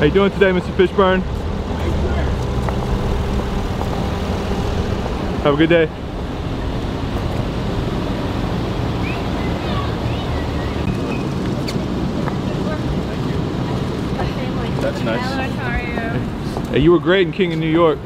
How you doing today, Mr. Fishburne? Have a good day. That's nice. Hello, you? Hey, you were great in King of New York.